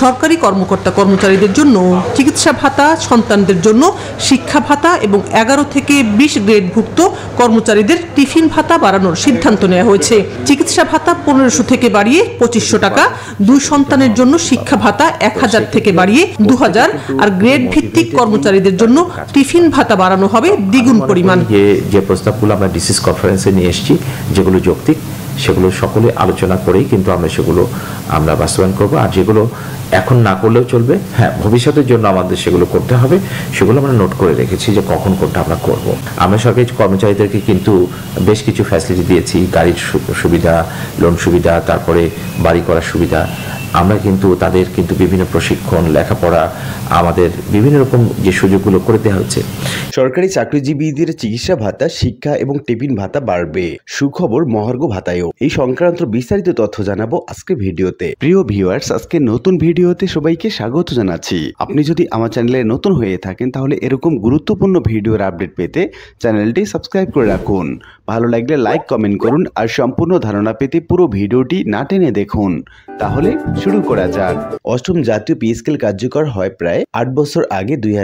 সরকারি কর্মকর্তা কর্মচারীদের জন্য চিকিৎসা ভাতা, সন্তানদের জন্য শিক্ষা ভাতা এবং এগারো থেকে বিশ গ্রেডভুক্ত কর্মচারীদের টিফিন ভাতা বাড়ানোর সিদ্ধান্ত নেওয়া হয়েছে। চিকিৎসা ভাতা পনেরোশো থেকে বাড়িয়ে পঁচিশশো টাকা, দুই সন্তানের জন্য শিক্ষা ভাতা এক হাজার থেকে বাড়িয়ে দু হাজার, আর গ্রেড ভিত্তিক কর্মচারীদের জন্য টিফিন ভাতা বাড়ানো হবে দ্বিগুণ পরিমাণ। যে প্রস্তাবগুলো আমরা ডিসিস কনফারেন্সে নিয়ে এসেছি, যেগুলো যৌক্তিক, সেগুলো সকলে আলোচনা করেই কিন্তু আমরা সেগুলো আমরা বাস্তবায়ন করব। আর যেগুলো এখন না করলেও চলবে। হ্যাঁ ভবিষ্যতের জন্য আমাদের সেগুলো করতে হবে। সেগুলো আমরা নোট করে রেখেছি যে কখন কোনটা আমরা করব। আমরা সরকারি কর্মচারীদেরকে কিন্তু বেশ কিছু ফ্যাসিলিটি দিয়েছি, গাড়ির সুবিধা লোন সুবিধা, তারপরে বাড়ি করার সুবিধা। আমরা কিন্তু তাদের কিন্তু বিভিন্ন প্রশিক্ষণ, লেখাপড়া, আমাদের বিভিন্ন রকম যে সুযোগগুলো করে দেওয়া হচ্ছে। সরকারি চাকরিজীবীদের চিকিৎসা ভাতা, শিক্ষা এবং টিফিন ভাতা বাড়বে। সুখবর, মহার্ঘ ভাতায়ও। এই সংক্রান্ত বিস্তারিত তথ্য জানাব আজকে ভিডিওতে। প্রিয় ভিউয়ার্স, আজকে নতুন ভিডিওতে সবাইকে স্বাগত জানাচ্ছি। আপনি যদি আমার চ্যানেলে নতুন হয়ে থাকেন, তাহলে এরকম গুরুত্বপূর্ণ ভিডিওর আপডেট পেতে চ্যানেলটি সাবস্ক্রাইব করে রাখুন। ভালো লাগলে লাইক, কমেন্ট করুন আর সম্পূর্ণ ধারণা পেতে পুরো ভিডিওটি না টেনে দেখুন। তাহলে শুরু করা যাক। অষ্টম জাতীয় পে স্কেল কার্যকর হয় প্রায় আট বছর আগে দুই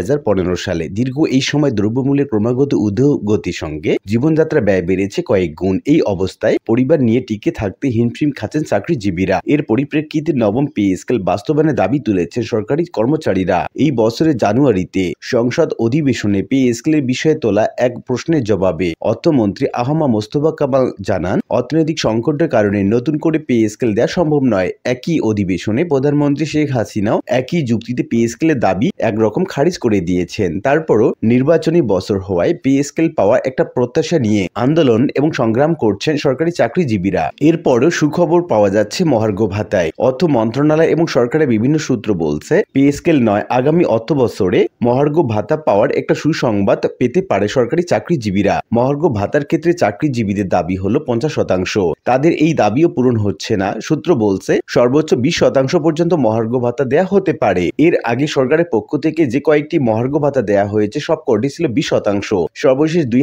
সালে। দীর্ঘ এই সময় দ্রব্যমূল্যের ক্রমাগত ঊর্ধ্বগতির সঙ্গে জীবনযাত্রা ব্যয় বেড়েছে কয়েক গুণ। এই অবস্থায় পরিবার নিয়ে টিকে থাকতে হিমশিম খাচ্ছেন চাকরিজীবীরা। এর পরিপ্রেক্ষিতে নবম পে স্কেল বাস্তবায়নের দাবি তুলেছেন সরকারি কর্মচারীরা। এই বছরের জানুয়ারিতে সংসদ অধিবেশনে পে স্কেলের বিষয়ে তোলা এক প্রশ্নের জবাবে অর্থমন্ত্রী আহমা মোস্তফা কামাল জানান, অর্থনৈতিক সংকটের কারণে নতুন করে পে স্কেল দেওয়া সম্ভব নয়। একই অধিবেশনে প্রধানমন্ত্রী শেখ হাসিনাও একই যুক্তিতে পে স্কেলের দাবি একরকম খারিজ করে দিয়েছেন। তারপরও নির্বাচনী বছর হওয়ায় পে স্কেল পাওয়া একটা প্রত্যাশা নিয়ে আন্দোলন এবং সংগ্রাম করছেন সরকারি চাকরিজীবীরা। এরপরও সুখবর পাওয়া যাচ্ছে মহার্ঘ ভাতায়। অর্থ মন্ত্রণালয় এবং সরকারের বিভিন্ন সূত্র বলছে, পে স্কেল নয়, আগামী অর্থ বছরে মহার্ঘ ভাতা পাওয়ার একটা সুসংবাদ পেতে পারে সরকারি চাকরিজীবীরা। মহার্ঘ ভাতার ক্ষেত্রে চাকরিজীবীদের দাবি হলো পঞ্চাশ শতাংশ। তাদের এই দাবিও পূরণ হচ্ছে না। সূত্র বলছে, সর্বোচ্চ বিশ শতাংশ পর্যন্ত মহার্ঘ ভাতা দেয়া হতে পারে। এর আগে সরকারের পক্ষ থেকে যে কয়েকটি মহার্ঘ ভাতা দেয়া হয়েছে, সব কটি ছিল বিশ শতাংশ। সর্বশেষ দুই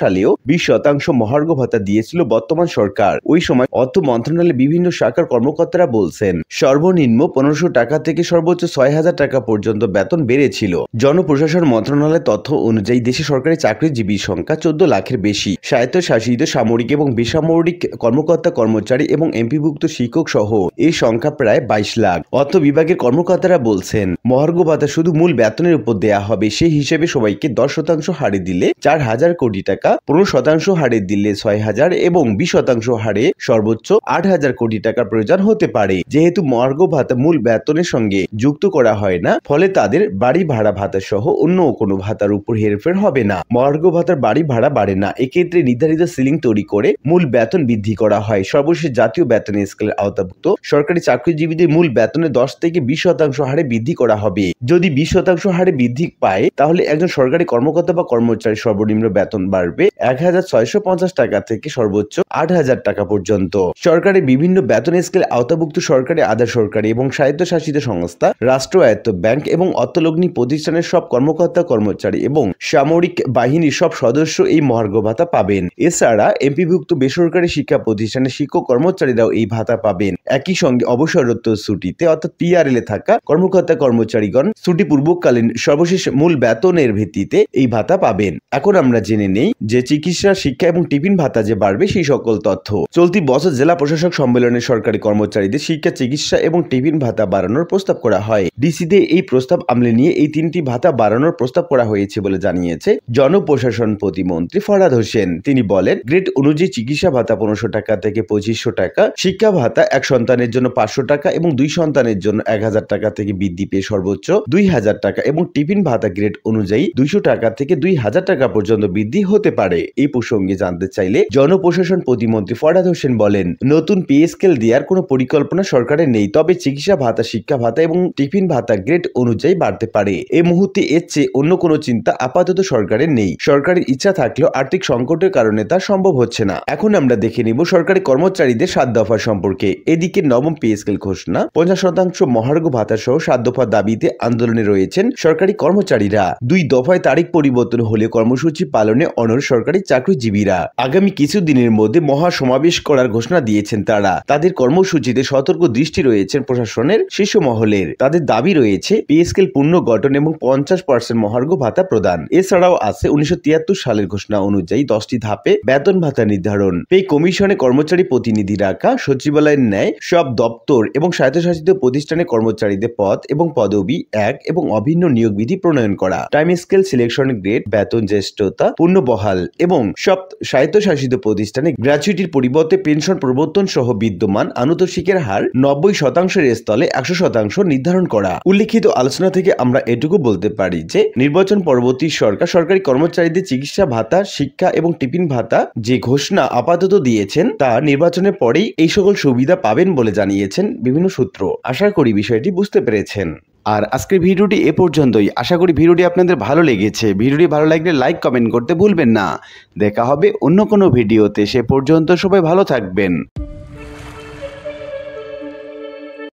সালেও বিশ শতাংশ মহার্ঘ ভাতা দিয়েছিল বর্তমান সরকার। ওই সময় অর্থ মন্ত্রণালয়ের বিভিন্ন শাখার কর্মকর্তারা বলছেন, সর্বনিম্ন পনেরোশো টাকা থেকে সর্বোচ্চ ছয় হাজার টাকা পর্যন্ত বেতন বেড়েছিল। জনপ্রশাসন মন্ত্রণালয়ের তথ্য অনুযায়ী দেশে সরকারি চাকরিজীবীর সংখ্যা চোদ্দ লাখের বেশি। স্বায়ত্তশাসিত, সামরিক এবং বেসামরিক কর্মকর্তা, কর্মচারী এবং এমপিভুক্ত শিক্ষক সহ এই সংখ্যা প্রায় বাইশ লাখ। অর্থ বিভাগের কর্মকর্তারা বলছেন, মহার্ঘ ভাতা শুধু মূল বেতনের উপর দেয়া হবে, সেই হিসেবে সবাইকে দশ শতাংশ হারে দিলে চার হাজার কোটি টাকা, পনেরো শতাংশ হারে দিলে ছয় হাজার এবং বিশ শতাংশ হারে সর্বোচ্চ আট হাজার কোটি টাকার প্রয়োজন হতে পারে। যেহেতু মহার্ঘ ভাতা মূল বেতনের সঙ্গে যুক্ত করা হয় না, ফলে তাদের বাড়ি ভাড়া ভাতা সহ অন্য কোনো ভাতার উপর হেরফের হবে না। মহার্ঘ ভাতার বাড়ি ভাড়া বাড়ে না, এক্ষেত্রে নির্ধারিত সিলিং তৈরি করে মূল বেতন বৃদ্ধি করা হয়। সর্বশেষ জাতীয় বেতন স্কেলের আওতাভুক্ত সরকারি চাকরিজীবীদের মূল বেতনে দশ থেকে বিশ শতাংশ হারে বৃদ্ধি করা হবে। যদি বিশ শতাংশ হারে বৃদ্ধি পায়, তাহলে একজন সরকারি কর্মকর্তা বা কর্মচারী সর্বনিম্ন বেতন বাড়বে এক হাজার ছয়শো পঞ্চাশ টাকা থেকে সর্বোচ্চ আট হাজার টাকা পর্যন্ত। সরকারের বিভিন্ন বেতন স্কেল আওতাভুক্ত সরকারি আধা সরকারি এবং স্বায়ত্তশাসিত সংস্থা, রাষ্ট্রায়ত্ত ব্যাংক এবং অর্থলগ্নি প্রতিষ্ঠানের সব কর্মকর্তা, কর্মচারী এবং সামরিক বাহিনীর সব সদস্য এই মহার্ঘ ভাতা পাবেন। এছাড়া এমপিভুক্ত বেসরকারি শিক্ষা প্রতিষ্ঠানের শিক্ষক কর্মচারীরাও এই ভাতা পাবেন। একই সঙ্গে অবসররত ছুটিতে, অর্থাৎ পিআরএল এ থাকা কর্মকর্তা কর্মচারীগণ ছুটি পূর্বকালীন সর্বশেষ মূল বেতনের ভিত্তিতে এই ভাতা পাবেন। এখন আমরা জেনে নেই যে চিকিৎসা, শিক্ষা এবং টিফিন ভাতা যে বাড়বে সেই সকল তথ্য। চলতি বছর জেলা প্রশাসক সম্মেলনে সরকারি কর্মচারীদের শিক্ষা, চিকিৎসা এবং টিফিন ভাতা বাড়ানোর প্রস্তাব করা হয়। ডিসিতে এই প্রস্তাব আমলে নিয়ে এই তিনটি ভাতা বাড়ানোর প্রস্তাব করা হয়েছে বলে জানিয়েছে জনপ্রশাসন প্রতিমন্ত্রী ফরাদ হোসেন। তিনি বলেন, গ্রেড অনুযায়ী চিকিৎসা ভাতা পনেরোশো টাকা থেকে পঁচিশশো টাকা, শিক্ষা ভাতা এক সন্তানের জন্য পাঁচশো টাকা এবং দুই সন্তানের জন্য এক হাজার টাকা থেকে বৃদ্ধি পেয়ে সর্বোচ্চ দুই হাজার টাকা এবং টিফিন ভাতা গ্রেড অনুযায়ী দুইশো টাকা থেকে দুই হাজার টাকা পর্যন্ত বৃদ্ধি হতে পারে। এই প্রসঙ্গে জানতে চাইলে জনপ্রশাসন প্রতিমন্ত্রী ফরাদ হোসেন বলেন, নতুন পে স্কেল দেওয়ার কোনো পরিকল্পনা সরকারের নেই, তবে চিকিৎসা ভাতা, শিক্ষা ভাতা এবং টিফিন ভাতা গ্রেড অনুযায়ী বাড়তে পারে। এই মুহূর্তে এর চেয়ে অন্য কোনো চিন্তা আপাতত সরকারের নেই। সরকারের ইচ্ছা থাকলেও আর্থিক সংকটের কারণে তা সম্ভব হচ্ছে না। এখন আমরা দেখে নিব সরকারি কর্মচারীদের সাত দফা সম্পর্কে। এদিকে নবম পে স্কেল ঘোষণা, পঞ্চাশ শতাংশ মহার্ঘ ভাতা সহ সাত দফা দাবিতে আন্দোলনে রয়েছেন সরকারি কর্মচারীরা। দুই দফায় তারিখ পরিবর্তন হলে কর্মসূচি পালনে অনর সরকারি চাকরিজীবীরা। আগামী কিছু দিনের মধ্যে মহা সমাবেশ করার ঘোষণা দিয়েছেন তারা। তাদের কর্মসূচিতে সতর্ক দৃষ্টি রয়েছেন প্রশাসনের শীর্ষ মহলের। তাদের দাবি রয়েছে পে স্কেল পূর্ণ গঠন এবং পঞ্চাশ পার্সেন্ট মহার্ঘ ভাতা প্রদান। এছাড়াও আছে উনিশশো তিয়াত্তর সালের ঘোষণা অনুযায়ী দশটি ধাপে বেতন ভাতা নির্ধারণ। পে কমিশনে কর্মচারী প্রতিনিধি রাখা সচিবালয়ের ন্যায় সব দপ্তর এবং স্বায়ত্তশাসিত প্রতিষ্ঠানে কর্মচারীদের পদ এবং পদবি এক এবং অভিন্ন নিয়োগ বিধি প্রণয়ন করা। টাইম স্কেল সিলেকশন গ্রেড, বেতন জ্যেষ্ঠতা, পূর্ণ বহাল এবং সব স্বায়ত্তশাসিত প্রতিষ্ঠানে গ্র্যাচুইটির পরিবর্তে পেনশন প্রবর্তন সহ বিদ্যমান আনুতোষিকের হার নব্বই শতাংশের স্থলে একশো শতাংশ নির্ধারণ করা। উল্লেখিত আলোচনা থেকে আমরা এটুকু বলতে পারি যে, নির্বাচন পরবর্তী সরকার সরকারি কর্মচারীদের চিকিৎসা ভাতা, শিক্ষা এবং টিফিন ভাতা যে ঘোষণা আপাতত দিয়েছেন, তা নির্বাচনের পরেই এই সকল সুবিধা পাবেন বলে জানিয়েছেন বিভিন্ন সূত্র আশা করি বিষয়টি বুঝতে পেরেছেন। আর আজকের ভিডিওটি এ পর্যন্তই। আশা করি ভিডিওটি আপনাদের ভালো লেগেছে। ভিডিওটি ভালো লাগলে লাইক, কমেন্ট করতে ভুলবেন না। দেখা হবে অন্য কোনো ভিডিওতে। সে পর্যন্ত সবাই ভালো থাকবেন।